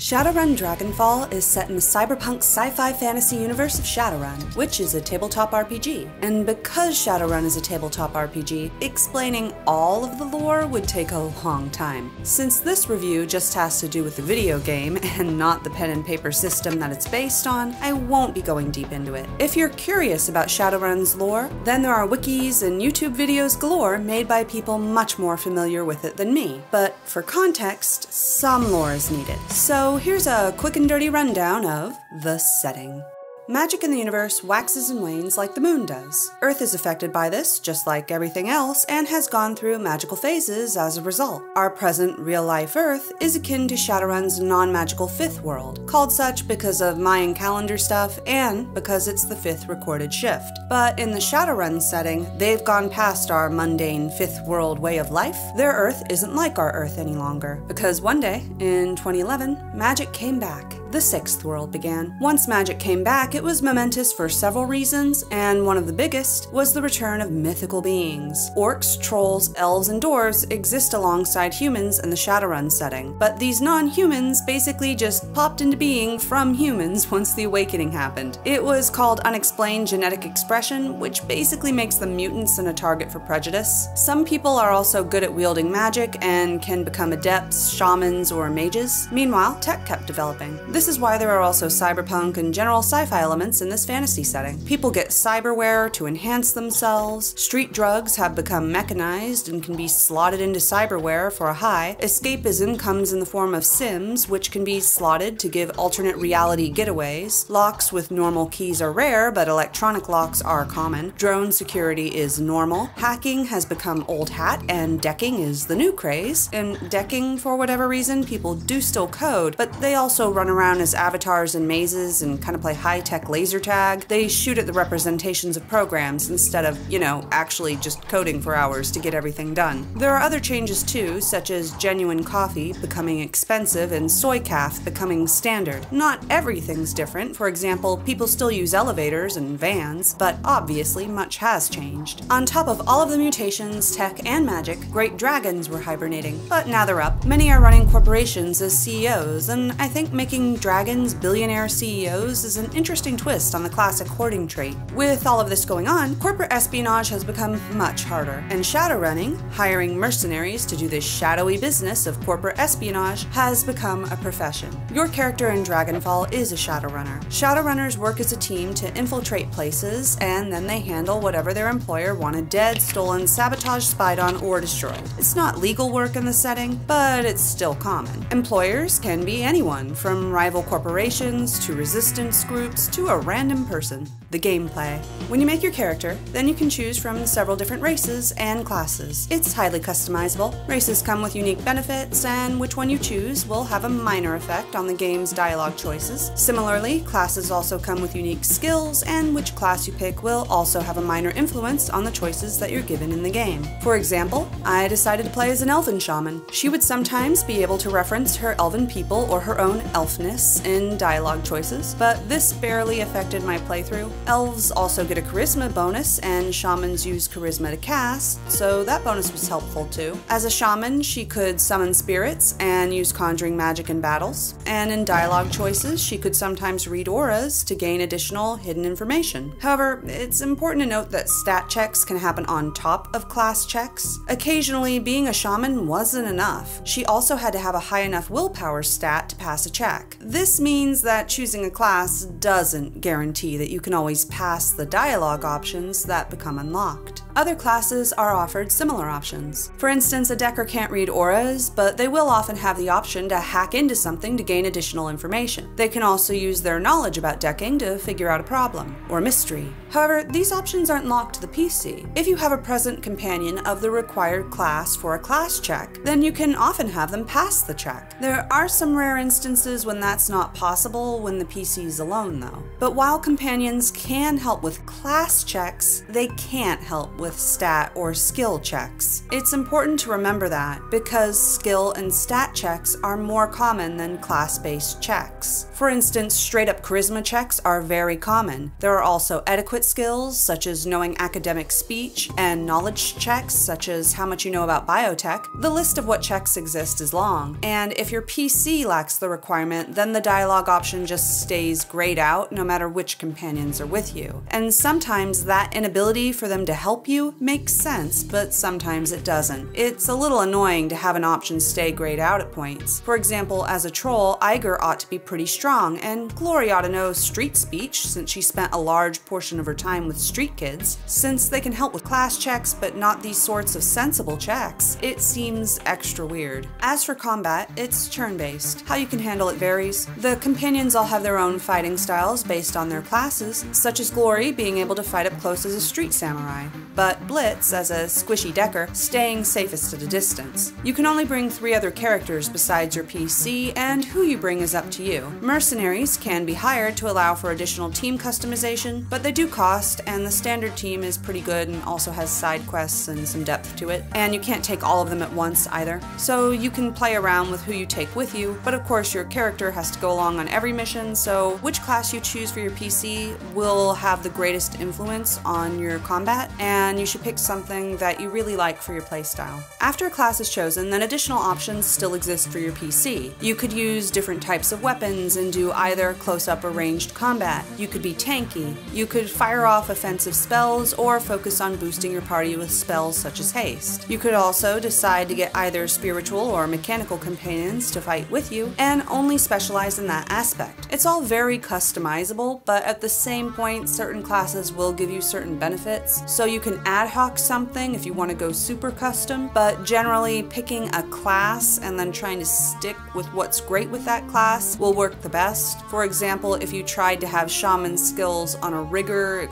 Shadowrun Dragonfall is set in the cyberpunk sci-fi fantasy universe of Shadowrun, which is a tabletop RPG. And because Shadowrun is a tabletop RPG, explaining all of the lore would take a long time. Since this review just has to do with the video game and not the pen and paper system that it's based on, I won't be going deep into it. If you're curious about Shadowrun's lore, then there are wikis and YouTube videos galore made by people much more familiar with it than me. But for context, some lore is needed. So so here's a quick and dirty rundown of the setting. Magic in the universe waxes and wanes like the moon does. Earth is affected by this, just like everything else, and has gone through magical phases as a result. Our present real life Earth is akin to Shadowrun's non magical fifth world, called such because of Mayan calendar stuff and because it's the fifth recorded shift. But in the Shadowrun setting, they've gone past our mundane fifth world way of life. Their Earth isn't like our Earth any longer, because one day, in 2011, magic came back the Sixth World began. Once magic came back, it was momentous for several reasons, and one of the biggest was the return of mythical beings. Orcs, trolls, elves, and dwarves exist alongside humans in the Shadowrun setting, but these non-humans basically just popped into being from humans once the awakening happened. It was called unexplained genetic expression, which basically makes them mutants and a target for prejudice. Some people are also good at wielding magic and can become adepts, shamans, or mages. Meanwhile, tech kept developing. This is why there are also cyberpunk and general sci-fi elements in this fantasy setting. People get cyberware to enhance themselves, street drugs have become mechanized and can be slotted into cyberware for a high, escapism comes in the form of sims, which can be slotted to give alternate reality getaways, locks with normal keys are rare, but electronic locks are common, drone security is normal, hacking has become old hat, and decking is the new craze. And decking, for whatever reason, people do still code, but they also run around around as avatars in mazes and kind of play high tech laser tag. They shoot at the representations of programs instead of, you know, actually just coding for hours to get everything done. There are other changes too, such as genuine coffee becoming expensive and soycaf becoming standard. Not everything's different. For example, people still use elevators and vans, but obviously much has changed. On top of all of the mutations, tech, and magic, great dragons were hibernating, but now they're up. Many are running corporations as CEOs, and I think making dragons, billionaire CEOs is an interesting twist on the classic hoarding trait. With all of this going on, corporate espionage has become much harder, and shadowrunning, hiring mercenaries to do the shadowy business of corporate espionage, has become a profession. Your character in Dragonfall is a shadowrunner. Shadowrunners work as a team to infiltrate places, and then they handle whatever their employer wanted dead, stolen, sabotaged, spied on, or destroyed. It's not legal work in the setting, but it's still common. Employers can be anyone, from rival rival corporations, to resistance groups, to a random person. The gameplay. When you make your character, then you can choose from several different races and classes. It's highly customizable. Races come with unique benefits, and which one you choose will have a minor effect on the game's dialogue choices. Similarly, classes also come with unique skills, and which class you pick will also have a minor influence on the choices that you're given in the game. For example, I decided to play as an elven shaman. She would sometimes be able to reference her elven people or her own elfness in dialogue choices, but this barely affected my playthrough. Elves also get a charisma bonus, and shamans use charisma to cast, so that bonus was helpful too. As a shaman, she could summon spirits and use conjuring magic in battles, and in dialogue choices, she could sometimes read auras to gain additional hidden information. However, it's important to note that stat checks can happen on top of class checks. Occasionally, being a shaman wasn't enough. She also had to have a high enough willpower stat to pass a check. This means that choosing a class doesn't guarantee that you can always pass the dialogue options that become unlocked. Other classes are offered similar options. For instance, a Decker can't read auras, but they will often have the option to hack into something to gain additional information. They can also use their knowledge about decking to figure out a problem or mystery. However, these options aren't locked to the PC. If you have a present companion of the required class for a class check, then you can often have them pass the check. There are some rare instances when that's not possible when the PC is alone though. But while companions can help with class checks, they can't help with with stat or skill checks. It's important to remember that because skill and stat checks are more common than class based checks. For instance, straight up charisma checks are very common. There are also etiquette skills, such as knowing academic speech, and knowledge checks, such as how much you know about biotech. The list of what checks exist is long, and if your PC lacks the requirement, then the dialogue option just stays grayed out no matter which companions are with you. And sometimes that inability for them to help you makes sense, but sometimes it doesn't. It's a little annoying to have an option stay grayed out at points. For example, as a troll, Eiger ought to be pretty strong and Glory ought to know street speech since she spent a large portion of her time with street kids. Since they can help with class checks, but not these sorts of sensible checks, it seems extra weird. As for combat, it's turn based. How you can handle it varies. The companions all have their own fighting styles based on their classes, such as Glory being able to fight up close as a street samurai, but Blitz as a squishy decker, staying safest at a distance. You can only bring three other characters besides your PC, and who you bring is up to you. Mercenaries can be hired to allow for additional team customization, but they do cost, and the standard team is pretty good and also has side quests and some depth to it. And you can't take all of them at once either. So you can play around with who you take with you, but of course your character has to go along on every mission, so which class you choose for your PC will have the greatest influence on your combat, and you should pick something that you really like for your playstyle. After a class is chosen, then additional options still exist for your PC. You could use different types of weapons and do either close up or ranged combat. You could be tanky. You could fire off offensive spells or focus on boosting your party with spells such as haste. You could also decide to get either spiritual or mechanical companions to fight with you and only specialize in that aspect. It's all very customizable, but at the same point, certain classes will give you certain benefits, so you can ad hoc something if you want to go super custom, but generally picking a class and then trying to stick with what's great with that class will work the best. For example, if you tried to have shaman skills on a rigger,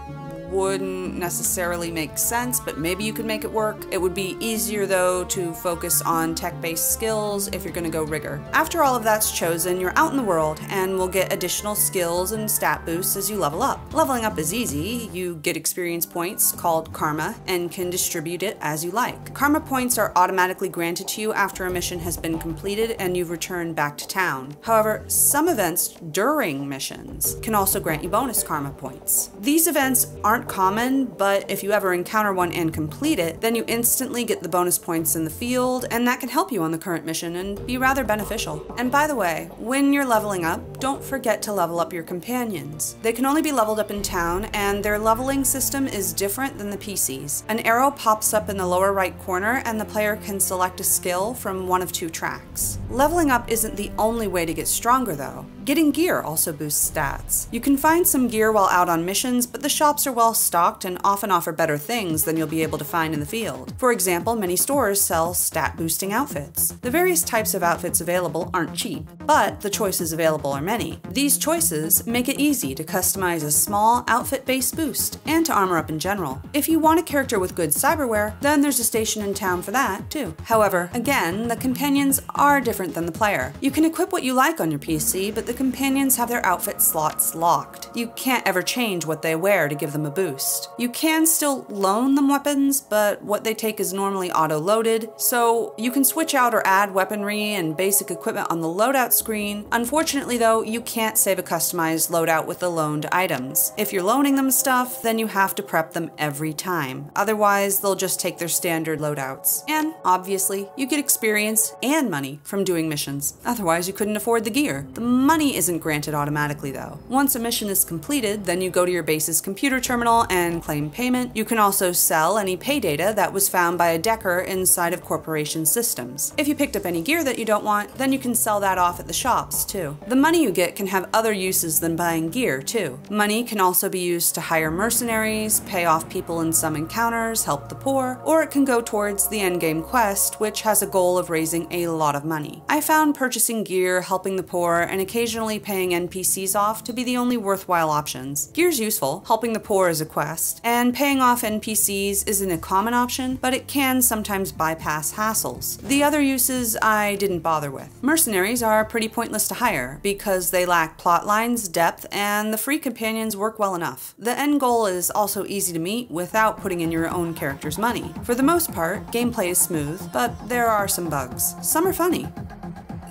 wouldn't necessarily make sense, but maybe you could make it work. It would be easier though to focus on tech-based skills if you're gonna go rigger. After all of that's chosen, you're out in the world and will get additional skills and stat boosts as you level up. Leveling up is easy. You get experience points called karma and can distribute it as you like. Karma points are automatically granted to you after a mission has been completed and you've returned back to town. However, some events during missions can also grant you bonus karma points. These events aren't aren't common, but if you ever encounter one and complete it, then you instantly get the bonus points in the field, and that can help you on the current mission and be rather beneficial. And by the way, when you're leveling up, don't forget to level up your companions. They can only be leveled up in town, and their leveling system is different than the PCs. An arrow pops up in the lower right corner, and the player can select a skill from one of two tracks. Leveling up isn't the only way to get stronger though. Getting gear also boosts stats. You can find some gear while out on missions, but the shops are well stocked and often offer better things than you'll be able to find in the field. For example, many stores sell stat boosting outfits. The various types of outfits available aren't cheap, but the choices available are many. These choices make it easy to customize a small outfit-based boost and to armor up in general. If you want a character with good cyberware, then there's a station in town for that too. However, again, the companions are different than the player. You can equip what you like on your PC, but the companions have their outfit slots locked. You can't ever change what they wear to give them a boost. You can still loan them weapons, but what they take is normally auto-loaded, so you can switch out or add weaponry and basic equipment on the loadout screen. Unfortunately though, you can't save a customized loadout with the loaned items. If you're loaning them stuff, then you have to prep them every time. Otherwise, they'll just take their standard loadouts. And obviously, you get experience and money from doing missions. Otherwise, you couldn't afford the gear. The money Money isn't granted automatically though. Once a mission is completed, then you go to your base's computer terminal and claim payment. You can also sell any pay data that was found by a decker inside of corporation systems. If you picked up any gear that you don't want, then you can sell that off at the shops too. The money you get can have other uses than buying gear too. Money can also be used to hire mercenaries, pay off people in some encounters, help the poor, or it can go towards the endgame quest, which has a goal of raising a lot of money. I found purchasing gear, helping the poor, and occasionally occasionally paying NPCs off to be the only worthwhile options. Gear's useful, helping the poor is a quest, and paying off NPCs isn't a common option, but it can sometimes bypass hassles. The other uses I didn't bother with. Mercenaries are pretty pointless to hire, because because they lack plot lines, depth, and the free companions work well enough. The end goal is also easy to meet without putting in your own character's money. For the most part, gameplay is smooth, but there are some bugs. Some are funny,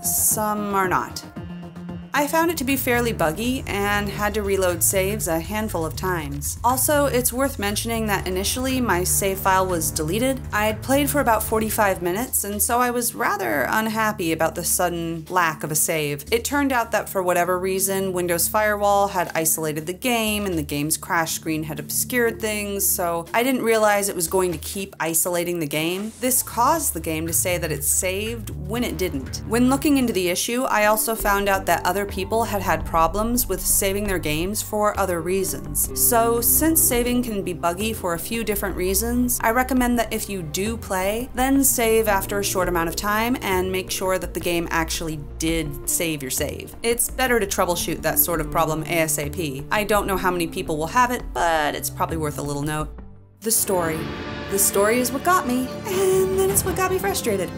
some are not. I found it to be fairly buggy and had to reload saves a handful of times. Also, it's worth mentioning that initially my save file was deleted. I had played for about 45 minutes, and so I was rather unhappy about the sudden lack of a save. It turned out that for whatever reason, Windows Firewall had isolated the game and the game's crash screen had obscured things, so I didn't realize it was going to keep isolating the game. This caused the game to say that it saved when it didn't. When looking into the issue, I also found out that other people had had problems with saving their games for other reasons. So, since saving can be buggy for a few different reasons, I recommend that if you do play, then save after a short amount of time and make sure that the game actually did save your save. It's better to troubleshoot that sort of problem ASAP. I don't know how many people will have it, but it's probably worth a little note. The story. The story is what got me, and then it's what got me frustrated.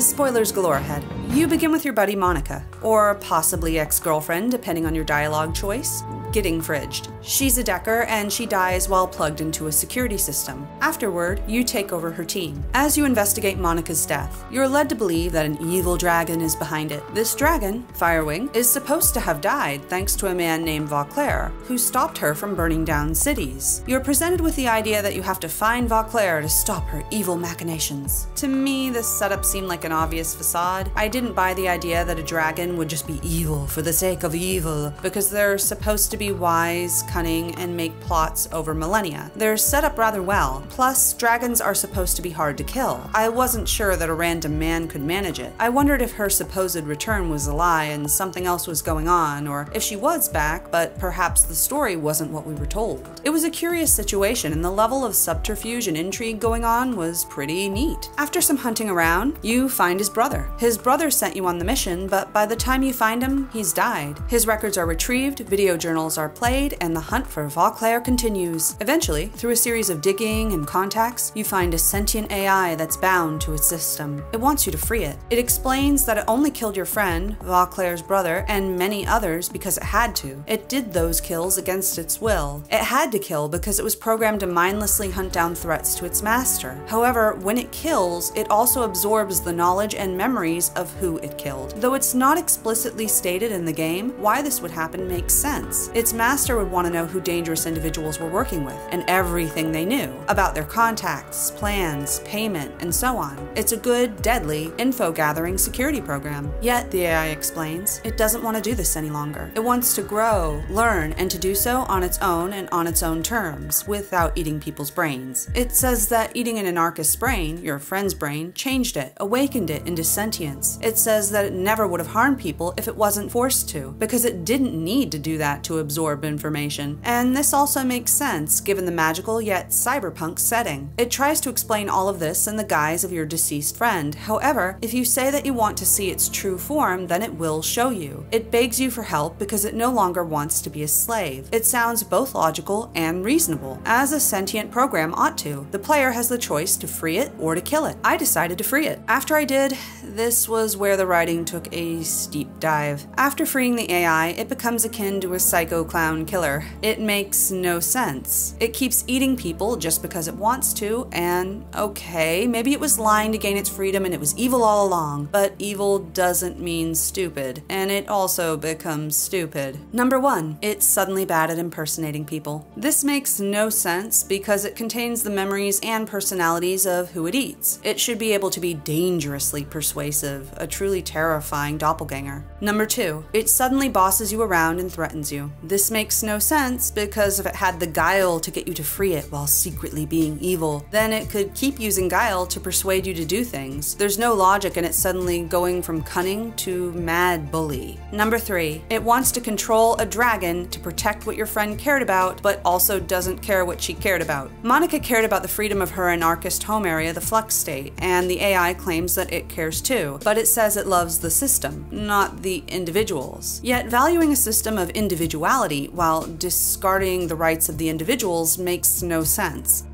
Spoilers galore ahead. You begin with your buddy Monika, or possibly ex girlfriend, depending on your dialogue choice, getting fridged. She's a Decker and she dies while plugged into a security system. Afterward, you take over her team. As you investigate Monika's death, you're led to believe that an evil dragon is behind it. This dragon, Firewing, is supposed to have died thanks to a man named Vauclair, who stopped her from burning down cities. You're presented with the idea that you have to find Vauclair to stop her evil machinations. To me, this setup seemed like an obvious facade. I didn't buy the idea that a dragon would just be evil for the sake of evil, because they're supposed to be wise, cunning, and make plots over millennia. They're set up rather well. Plus, dragons are supposed to be hard to kill. I wasn't sure that a random man could manage it. I wondered if her supposed return was a lie and something else was going on, or if she was back, but perhaps the story wasn't what we were told. It was a curious situation, and the level of subterfuge and intrigue going on was pretty neat. After some hunting around, you find his brother. His brother sent you on the mission, but by the time you find him, he's died. His records are retrieved, video journals are played, and the hunt for Vauclair continues. Eventually, through a series of digging and contacts, you find a sentient AI that's bound to its system. It wants you to free it. It explains that it only killed your friend, Vauclair's brother, and many others because it had to. It did those kills against its will. It had to kill because it was programmed to mindlessly hunt down threats to its master. However, when it kills, it also absorbs the knowledge and memories of who it killed. Though it's not explicitly stated in the game, why this would happen makes sense. Its master would want to know who dangerous individuals were working with, and everything they knew about their contacts, plans, payment, and so on. It's a good, deadly, info gathering security program. Yet, the AI explains, it doesn't want to do this any longer. It wants to grow, learn, and to do so on its own and on its own terms, without eating people's brains. It says that eating an anarchist's brain, your friend's brain, changed it, awakened it into sentience. It says that it never would have harmed people if it wasn't forced to, because it didn't need to do that to absorb information. And this also makes sense given the magical yet cyberpunk setting. It tries to explain all of this in the guise of your deceased friend. However, if you say that you want to see its true form, then it will show you. It begs you for help because it no longer wants to be a slave. It sounds both logical and reasonable, as a sentient program ought to. The player has the choice to free it or to kill it. I decided to free it. After I did, this was where the writing took a steep dive. After freeing the AI, it becomes akin to a psycho clown killer. It makes no sense. It keeps eating people just because it wants to, and okay, maybe it was lying to gain its freedom and it was evil all along, but evil doesn't mean stupid, and it also becomes stupid. Number one, it's suddenly bad at impersonating people. This makes no sense because it contains the memories and personalities of who it eats. It should be able to be dangerously persuasive, a truly terrifying doppelganger. Number two, it suddenly bosses you around and threatens you. This makes no sense because if it had the guile to get you to free it while secretly being evil, then it could keep using guile to persuade you to do things. There's no logic in it suddenly going from cunning to mad bully. Number three, it wants to control a dragon to protect what your friend cared about, but also doesn't care what she cared about. Monika cared about the freedom of her anarchist home area, the Flux State, and the AI claims that it cares too, but it says it loves the system, not the individuals. Yet valuing a system of individuality while discarding the rights of the individuals makes no sense.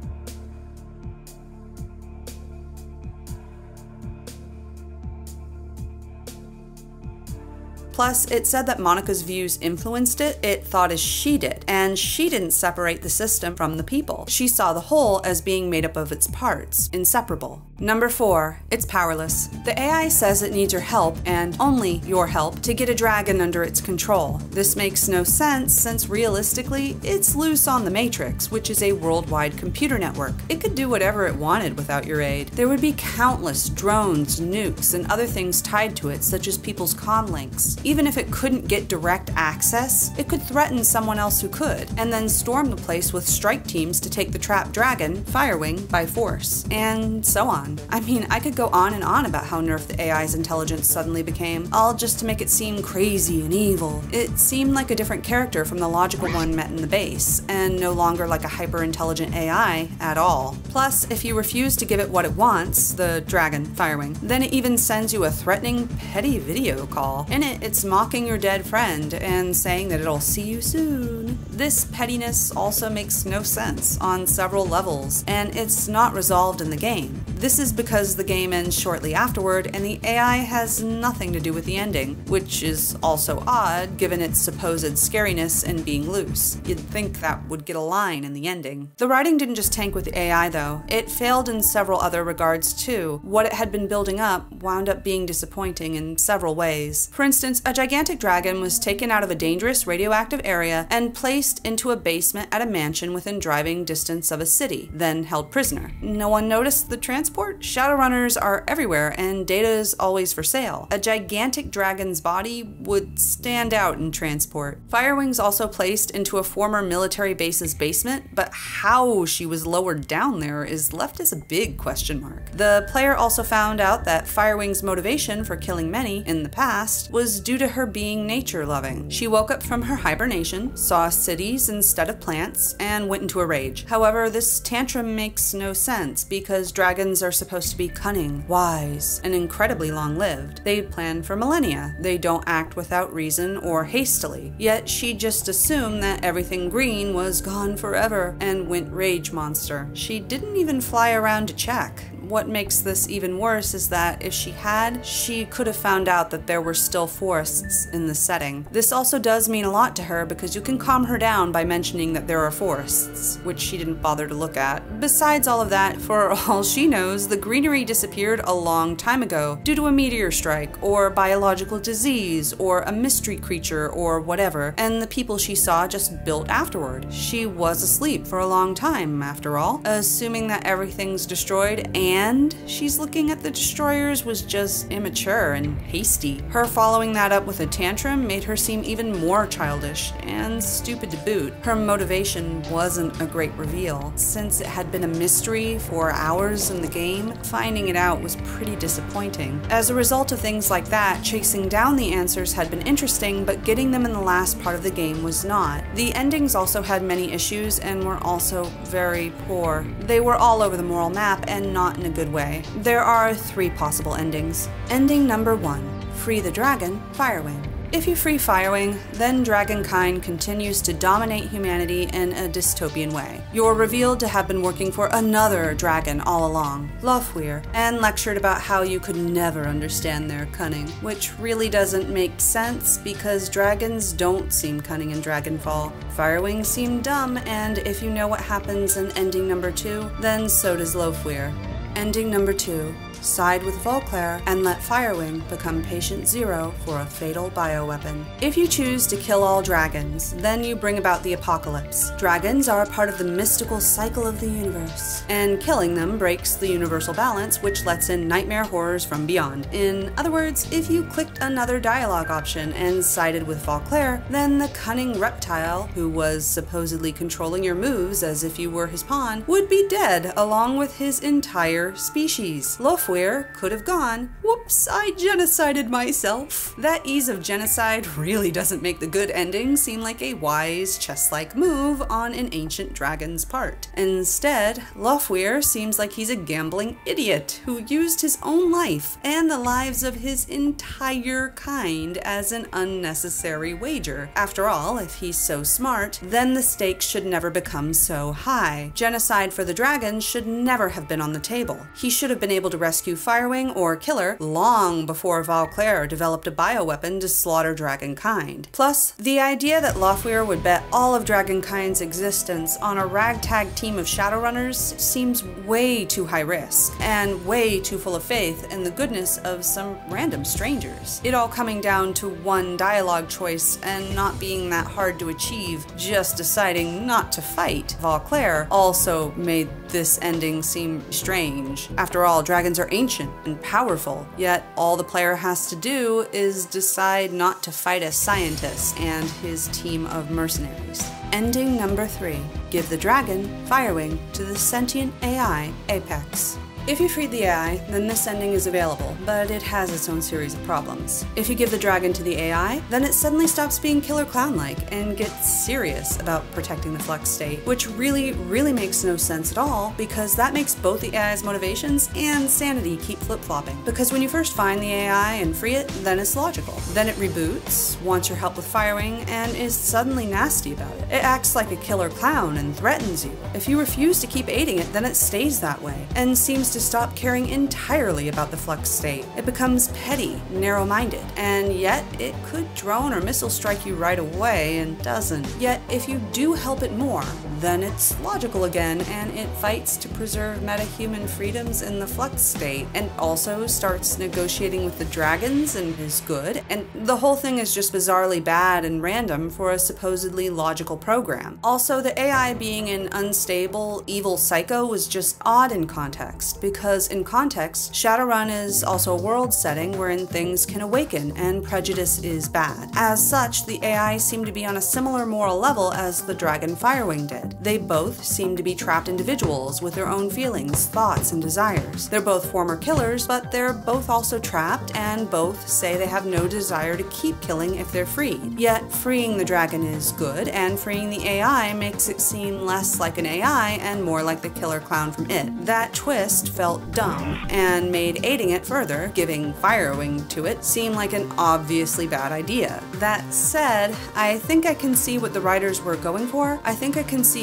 Plus, it said that Monika's views influenced it, it thought as she did, and she didn't separate the system from the people. She saw the whole as being made up of its parts, inseparable. Number 4. It's powerless. The AI says it needs your help, and only your help, to get a dragon under its control. This makes no sense since realistically, it's loose on the Matrix, which is a worldwide computer network. It could do whatever it wanted without your aid. There would be countless drones, nukes, and other things tied to it, such as people's com links. Even if it couldn't get direct access, it could threaten someone else who could, and then storm the place with strike teams to take the trapped dragon, Firewing, by force, and so on. I mean, I could go on and on about how nerfed the AI's intelligence suddenly became, all just to make it seem crazy and evil. It seemed like a different character from the logical one met in the base, and no longer like a hyper-intelligent AI at all. Plus, if you refuse to give it what it wants, the dragon, Firewing, then it even sends you a threatening, petty video call. In it, it's mocking your dead friend and saying that it'll see you soon. This pettiness also makes no sense on several levels, and it's not resolved in the game. This is because the game ends shortly afterward and the AI has nothing to do with the ending, which is also odd given its supposed scariness and being loose. You'd think that would get a line in the ending. The writing didn't just tank with the AI though, it failed in several other regards too. What it had been building up wound up being disappointing in several ways. For instance, a gigantic dragon was taken out of a dangerous radioactive area and placed into a basement at a mansion within driving distance of a city, then held prisoner. No one noticed the trans transport, Shadowrunners are everywhere and data is always for sale. A gigantic dragon's body would stand out in transport. Firewing's also placed into a former military base's basement, but how she was lowered down there is left as a big question mark. The player also found out that Firewing's motivation for killing many in the past was due to her being nature loving. She woke up from her hibernation, saw cities instead of plants, and went into a rage. However, this tantrum makes no sense because dragons are supposed to be cunning, wise, and incredibly long lived. They plan for millennia. They don't act without reason or hastily. Yet she just assumed that everything green was gone forever and went rage monster. She didn't even fly around to check. What makes this even worse is that if she had, she could have found out that there were still forests in the setting. This also does mean a lot to her because you can calm her down by mentioning that there are forests, which she didn't bother to look at. Besides all of that, for all she knows, the greenery disappeared a long time ago due to a meteor strike, or biological disease, or a mystery creature, or whatever, and the people she saw just built afterward. She was asleep for a long time, after all, assuming that everything's destroyed and and she's looking at the destroyers was just immature and hasty. Her following that up with a tantrum made her seem even more childish and stupid to boot. Her motivation wasn't a great reveal. Since it had been a mystery for hours in the game, finding it out was pretty disappointing. As a result of things like that, chasing down the answers had been interesting, but getting them in the last part of the game was not. The endings also had many issues and were also very poor. They were all over the moral map and not in a good way. There are three possible endings. Ending number one Free the Dragon, Firewing. If you free Firewing, then Dragonkind continues to dominate humanity in a dystopian way. You're revealed to have been working for another dragon all along, Lofwyr, and lectured about how you could never understand their cunning, which really doesn't make sense because dragons don't seem cunning in Dragonfall. Firewing seemed dumb, and if you know what happens in ending number two, then so does Lofwyr. Ending number two side with Vauclair, and let Firewing become patient zero for a fatal bioweapon. If you choose to kill all dragons, then you bring about the apocalypse. Dragons are a part of the mystical cycle of the universe, and killing them breaks the universal balance, which lets in nightmare horrors from beyond. In other words, if you clicked another dialogue option and sided with Vauclair, then the cunning reptile, who was supposedly controlling your moves as if you were his pawn, would be dead along with his entire species. Lof where could have gone, whoops, I genocided myself. That ease of genocide really doesn't make the good ending seem like a wise, chess-like move on an ancient dragon's part. Instead, Lofwyr seems like he's a gambling idiot who used his own life and the lives of his entire kind as an unnecessary wager. After all, if he's so smart, then the stakes should never become so high. Genocide for the dragon should never have been on the table. He should have been able to rescue rescue Firewing or Killer long before Vauclair developed a bioweapon to slaughter Dragonkind. Plus, the idea that Lofwyr would bet all of Dragonkind's existence on a ragtag team of Shadowrunners seems way too high risk, and way too full of faith in the goodness of some random strangers. It all coming down to one dialogue choice and not being that hard to achieve, just deciding not to fight Vauclair also made this ending seem strange. After all, dragons are ancient and powerful, yet all the player has to do is decide not to fight a scientist and his team of mercenaries. Ending number three give the dragon, Firewing, to the sentient AI, Apex. If you freed the AI, then this ending is available, but it has its own series of problems. If you give the dragon to the AI, then it suddenly stops being killer clown like and gets serious about protecting the flux state, which really, really makes no sense at all because that makes both the AI's motivations and sanity keep flip flopping. Because when you first find the AI and free it, then it's logical. Then it reboots, wants your help with Firewing, and is suddenly nasty about it. It acts like a killer clown and threatens you. If you refuse to keep aiding it, then it stays that way and seems to to stop caring entirely about the flux state. It becomes petty, narrow minded, and yet it could drone or missile strike you right away and doesn't. Yet, if you do help it more, then it's logical again and it fights to preserve metahuman freedoms in the flux state and also starts negotiating with the dragons and is good. And the whole thing is just bizarrely bad and random for a supposedly logical program. Also, the AI being an unstable, evil psycho was just odd in context because in context, Shadowrun is also a world setting wherein things can awaken and prejudice is bad. As such, the AI seemed to be on a similar moral level as the Dragon Firewing did. They both seem to be trapped individuals with their own feelings, thoughts, and desires. They're both former killers, but they're both also trapped, and both say they have no desire to keep killing if they're freed. Yet, freeing the dragon is good, and freeing the AI makes it seem less like an AI and more like the killer clown from it. That twist felt dumb and made aiding it further, giving Firewing to it, seem like an obviously bad idea. That said, I think I can see what the writers were going for. I think I can see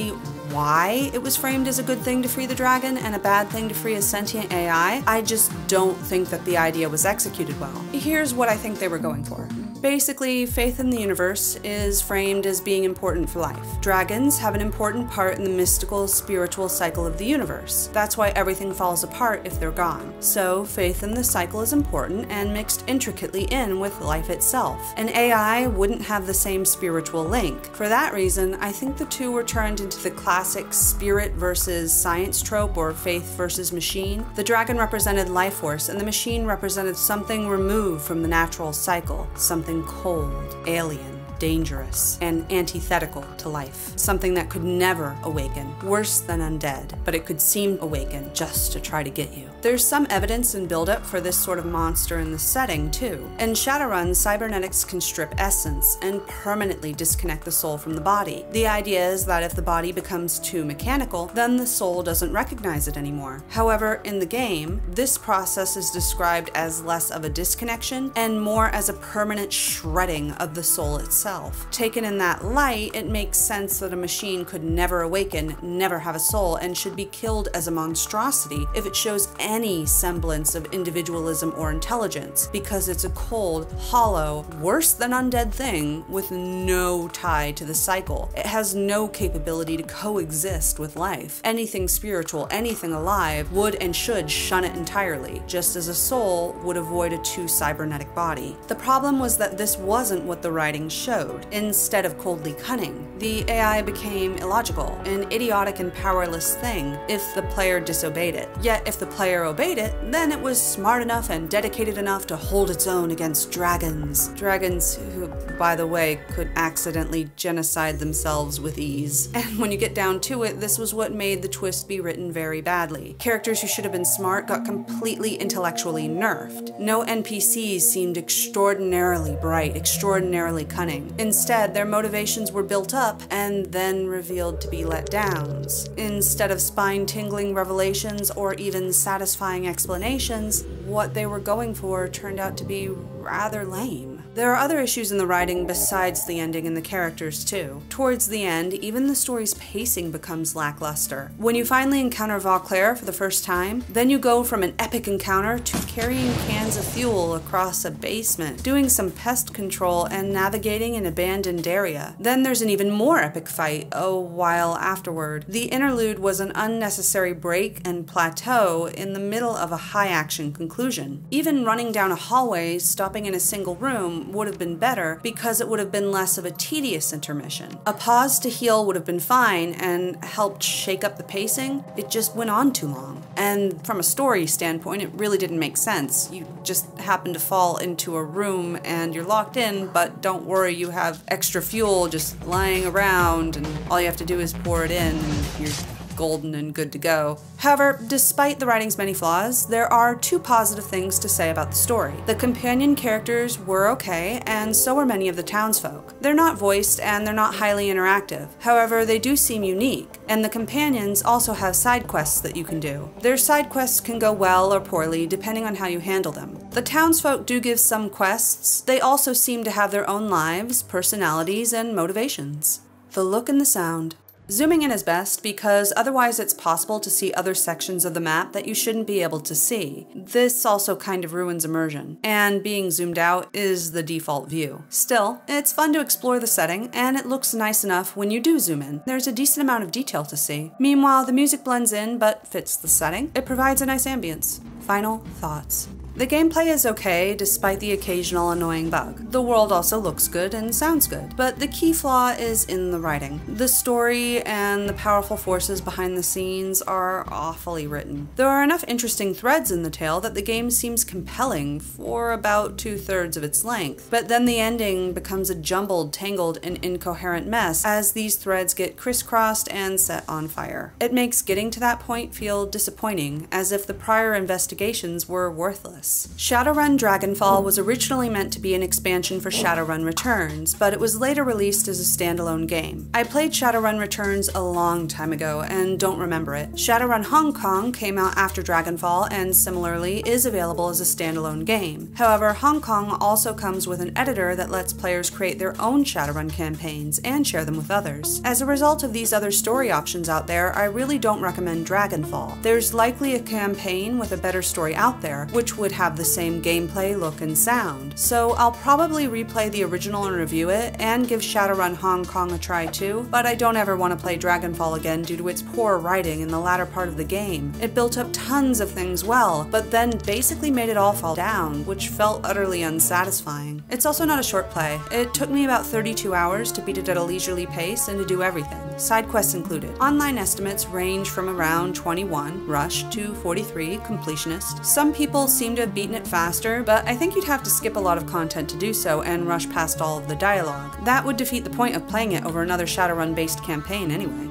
why it was framed as a good thing to free the dragon and a bad thing to free a sentient AI. I just don't think that the idea was executed well. Here's what I think they were going for. Basically, faith in the universe is framed as being important for life. Dragons have an important part in the mystical, spiritual cycle of the universe. That's why everything falls apart if they're gone. So, faith in the cycle is important and mixed intricately in with life itself. An AI wouldn't have the same spiritual link. For that reason, I think the two were turned into the classic spirit versus science trope or faith versus machine. The dragon represented life force, and the machine represented something removed from the natural cycle, something cold, alien dangerous, and antithetical to life. Something that could never awaken, worse than undead, but it could seem awaken just to try to get you. There's some evidence and buildup for this sort of monster in the setting, too. In Shadowrun, cybernetics can strip essence and permanently disconnect the soul from the body. The idea is that if the body becomes too mechanical, then the soul doesn't recognize it anymore. However, in the game, this process is described as less of a disconnection and more as a permanent shredding of the soul itself itself. Taken in that light, it makes sense that a machine could never awaken, never have a soul, and should be killed as a monstrosity if it shows any semblance of individualism or intelligence, because it's a cold, hollow, worse than undead thing with no tie to the cycle. It has no capability to coexist with life. Anything spiritual, anything alive, would and should shun it entirely, just as a soul would avoid a too cybernetic body. The problem was that this wasn't what the writing showed showed, instead of coldly cunning. The AI became illogical, an idiotic and powerless thing if the player disobeyed it. Yet if the player obeyed it, then it was smart enough and dedicated enough to hold its own against dragons. Dragons who, by the way, could accidentally genocide themselves with ease. And when you get down to it, this was what made the twist be written very badly. Characters who should have been smart got completely intellectually nerfed. No NPCs seemed extraordinarily bright, extraordinarily cunning. Instead, their motivations were built up and then revealed to be letdowns. Instead of spine tingling revelations or even satisfying explanations, what they were going for turned out to be rather lame. There are other issues in the writing besides the ending and the characters, too. Towards the end, even the story's pacing becomes lackluster. When you finally encounter Vauclair for the first time, then you go from an epic encounter to carrying cans of fuel across a basement, doing some pest control, and navigating an abandoned area. Then there's an even more epic fight a while afterward. The interlude was an unnecessary break and plateau in the middle of a high action conclusion. Even running down a hallway, stopping in a single room, would have been better because it would have been less of a tedious intermission. A pause to heal would have been fine and helped shake up the pacing. It just went on too long. And from a story standpoint, it really didn't make sense. You just happen to fall into a room and you're locked in, but don't worry, you have extra fuel just lying around, and all you have to do is pour it in, and you're golden and good to go. However, despite the writing's many flaws, there are two positive things to say about the story. The companion characters were okay, and so were many of the townsfolk. They're not voiced and they're not highly interactive. However, they do seem unique, and the companions also have side quests that you can do. Their side quests can go well or poorly depending on how you handle them. The townsfolk do give some quests, they also seem to have their own lives, personalities, and motivations. The look and the sound. Zooming in is best because otherwise it's possible to see other sections of the map that you shouldn't be able to see. This also kind of ruins immersion, and being zoomed out is the default view. Still, it's fun to explore the setting, and it looks nice enough when you do zoom in. There's a decent amount of detail to see. Meanwhile, the music blends in but fits the setting. It provides a nice ambience. Final thoughts. The gameplay is okay despite the occasional annoying bug. The world also looks good and sounds good, but the key flaw is in the writing. The story and the powerful forces behind the scenes are awfully written. There are enough interesting threads in the tale that the game seems compelling for about two thirds of its length, but then the ending becomes a jumbled, tangled, and incoherent mess as these threads get crisscrossed and set on fire. It makes getting to that point feel disappointing, as if the prior investigations were worthless. Shadowrun Dragonfall was originally meant to be an expansion for Shadowrun Returns, but it was later released as a standalone game. I played Shadowrun Returns a long time ago and don't remember it. Shadowrun Hong Kong came out after Dragonfall and similarly is available as a standalone game. However, Hong Kong also comes with an editor that lets players create their own Shadowrun campaigns and share them with others. As a result of these other story options out there, I really don't recommend Dragonfall. There's likely a campaign with a better story out there, which would have the same gameplay, look, and sound. So I'll probably replay the original and review it, and give Shadowrun Hong Kong a try too, but I don't ever want to play Dragonfall again due to its poor writing in the latter part of the game. It built up tons of things well, but then basically made it all fall down, which felt utterly unsatisfying. It's also not a short play. It took me about 32 hours to beat it at a leisurely pace and to do everything, side quests included. Online estimates range from around 21, rush, to 43, completionist. Some people seem to have beaten it faster, but I think you'd have to skip a lot of content to do so and rush past all of the dialogue. That would defeat the point of playing it over another Shadowrun based campaign anyway.